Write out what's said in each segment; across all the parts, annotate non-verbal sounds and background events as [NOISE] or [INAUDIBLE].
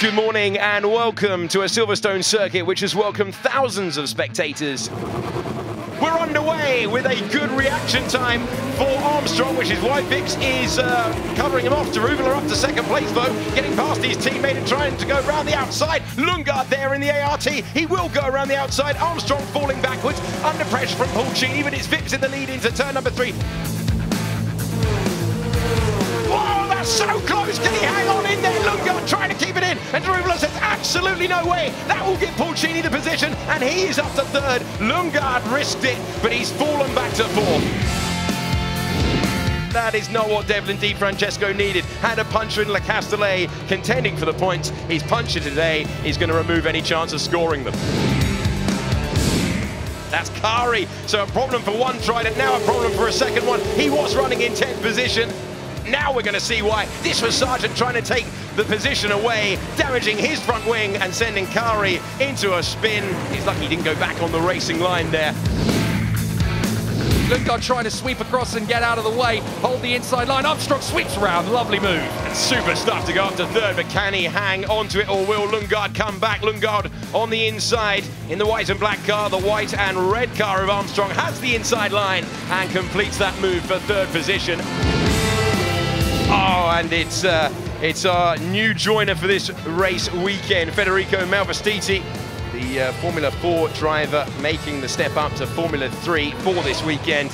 Good morning and welcome to a Silverstone circuit which has welcomed thousands of spectators. We're underway with a good reaction time for Armstrong, which is why Vips is uh, covering him off. Daruvala up to second place, though, getting past his teammate and trying to go around the outside. Lundgaard there in the ART. He will go around the outside. Armstrong falling backwards, under pressure from Pulcini, but it's Vips in the lead into turn number three. So close. Can he hang on in there? Lundgaard trying to keep it in. And Daruvala says, absolutely no way. That will give Pulcini the position, and he is up to third. Lundgaard risked it, but he's fallen back to fourth. That is not what Devlin DeFrancesco needed. Had a puncher in Le Castellet contending for the points. His puncher today is going to remove any chance of scoring them. That's Kari. So a problem for one Trident, now a problem for a second one. He was running in 10th position. Now we're going to see why. This was Sargeant trying to take the position away, damaging his front wing and sending Kari into a spin. He's lucky he didn't go back on the racing line there. Lundgaard trying to sweep across and get out of the way, hold the inside line. Armstrong sweeps around, lovely move. And super stuff to go up to third, but can he hang onto it or will Lundgaard come back? Lundgaard on the inside in the white and black car. The white and red car of Armstrong has the inside line and completes that move for third position. Oh, and it's uh, it's our new joiner for this race weekend, Federico Malvestiti the uh, Formula 4 driver making the step up to Formula 3 for this weekend.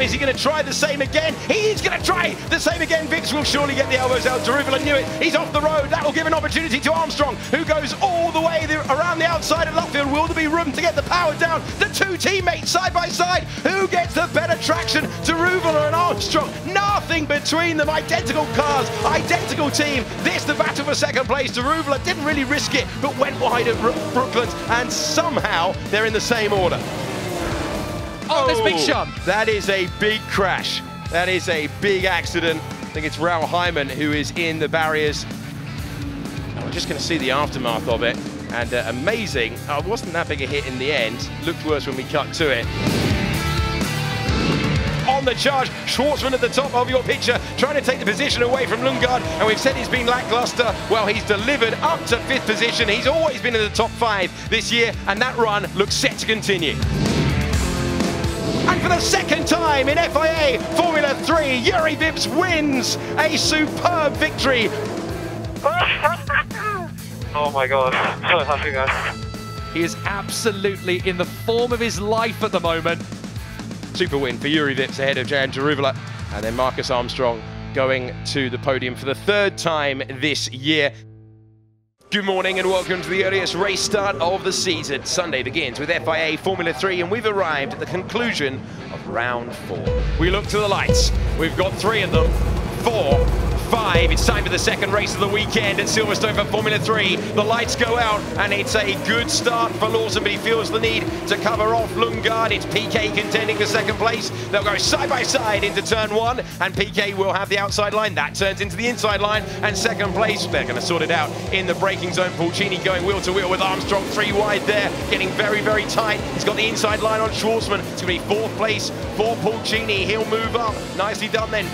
Is he going to try the same again? He's going to try the same again. Vips will surely get the elbows out. Daruvala knew it. He's off the road. That will give an opportunity to Armstrong, who goes all the way around the outside of Luffield. Will there be room to get the power down? The two teammates side by side. Who gets the better traction? Daruvala and Armstrong. Nothing between them. Identical cars, identical team. This the battle for second place. Daruvala didn't really risk it, but went wide at Brooklands, and somehow they're in the same order. Oh, there's Big Sean. That is a big crash. That is a big accident. I think it's Raoul Hyman who is in the barriers. And we're just going to see the aftermath of it. And uh, amazing. Uh, wasn't that big a hit in the end. Looked worse when we cut to it on the charge. Shwartzman at the top of your picture, trying to take the position away from Lundgaard. And we've said he's been lackluster. Well, he's delivered up to fifth position. He's always been in the top five this year, and that run looks set to continue. And for the second time in FIA Formula 3, Juri Vips wins a superb victory. [LAUGHS] oh my god, [LAUGHS] so happy guys. He is absolutely in the form of his life at the moment. Super win for Juri Vips ahead of Jan Daruvala. And then Marcus Armstrong going to the podium for the third time this year. Good morning and welcome to the earliest race start of the season. Sunday begins with FIA Formula 3 and we've arrived at the conclusion of round four. We look to the lights. We've got three of them. Four, five. It's time for the second race of the weekend at Silverstone for Formula 3. The lights go out, and it's a good start for Lawson, but he feels the need to cover off Lundgaard. It's Piquet contending for second place. They'll go side by side into turn one, and Piquet will have the outside line. That turns into the inside line, and second place, they're going to sort it out in the braking zone. Pulcini going wheel to wheel with Armstrong three wide there, getting very, very tight. He's got the inside line on Shwartzman. It's going to be fourth place for Pulcini. He'll move up. Nicely done then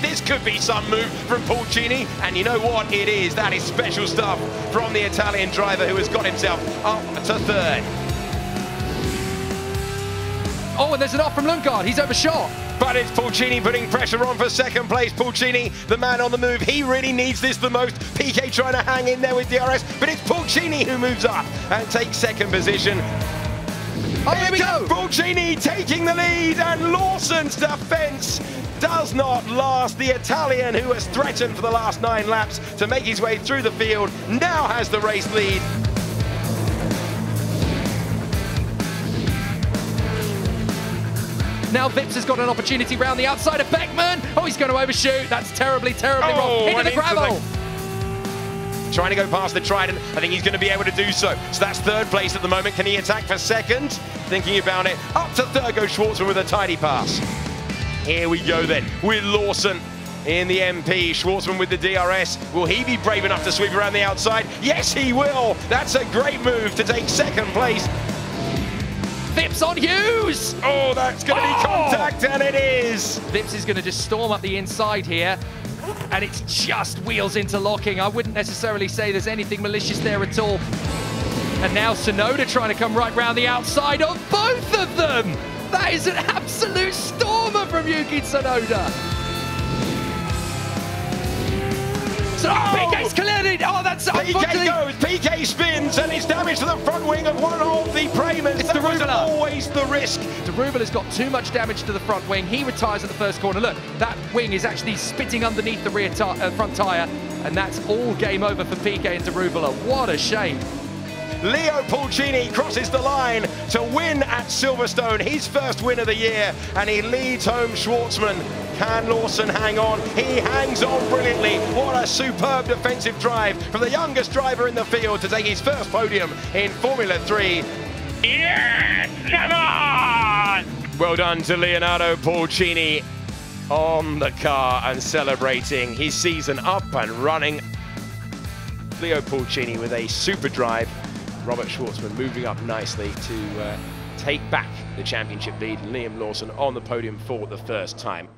this could be some move from Pulcini, and you know what? It is. That is special stuff from the Italian driver who has got himself up to third. Oh, and there's an off from Lundgaard. He's overshot. But it's Pulcini putting pressure on for second place. Pulcini, the man on the move. He really needs this the most. Piquet trying to hang in there with DRS, but it's Pulcini who moves up and takes second position. Oh, here we go. Pulcini taking the lead, and Lawson's defence does not last. The Italian, who has threatened for the last nine laps to make his way through the field, now has the race lead. Now Vips has got an opportunity round the outside of Beckmann. Oh, he's going to overshoot. That's terribly, terribly oh, wrong. Into the gravel. Into the... Trying to go past the Trident. I think he's going to be able to do so. So that's third place at the moment. Can he attack for second? Thinking about it. Up to third goes Shwartzman with a tidy pass. Here we go then with Lawson in the MP. Shwartzman with the DRS. Will he be brave enough to sweep around the outside? Yes, he will. That's a great move to take second place. Vips on Hughes! Oh, that's going to oh! be contact, and it is. Vips is going to just storm up the inside here. and it's just wheels interlocking. I wouldn't necessarily say there's anything malicious there at all. And now Tsunoda trying to come right round the outside of both of them. That is an absolute from Yuki Tsunoda. So oh! Piquet's clearly. Oh, that's Piquet goes. Piquet spins and it's damage to the front wing of one of the Premas. It's that was always the risk. Daruvala has got too much damage to the front wing. He retires at the first corner. Look, that wing is actually spitting underneath the rear uh, front tyre, and that's all game over for Piquet and Daruvala. What a shame. Leo Pulcini crosses the line to win at Silverstone, his first win of the year, and he leads home Shwartzman. Can Lawson hang on? He hangs on brilliantly. What a superb defensive drive from the youngest driver in the field to take his first podium in Formula 3. Yes! Come on! Well done to Leonardo Pulcini on the car and celebrating his season up and running. Leo Pulcini with a super drive Robert Shwartzman moving up nicely to uh, take back the championship lead. Liam Lawson on the podium for the first time.